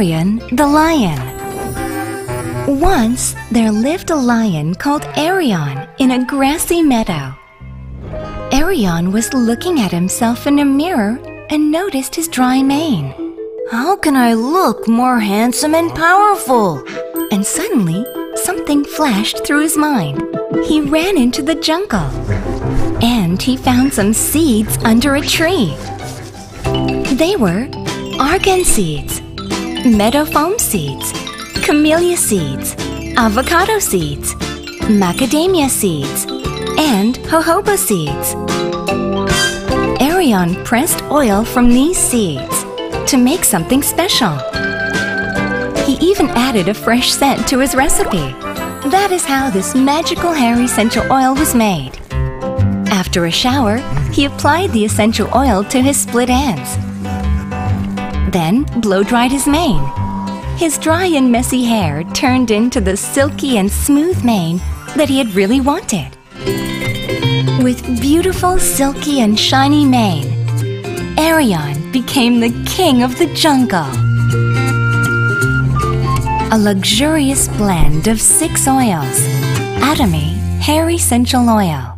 Arion the Lion. Once there lived a lion called Arion in a grassy meadow. Arion was looking at himself in a mirror and noticed his dry mane. How can I look more handsome and powerful? And suddenly, something flashed through his mind. He ran into the jungle. And he found some seeds under a tree. They were argan seeds, meadow foam seeds, camellia seeds, avocado seeds, macadamia seeds, and jojoba seeds. Arion pressed oil from these seeds to make something special. He even added a fresh scent to his recipe. That is how this magical hair essential oil was made. After a shower, he applied the essential oil to his split ends. Then blow dried his mane. His dry and messy hair turned into the silky and smooth mane that he had really wanted. With beautiful, silky, and shiny mane, Arion became the king of the jungle. A luxurious blend of six oils. Atomy Hair Essential Oil.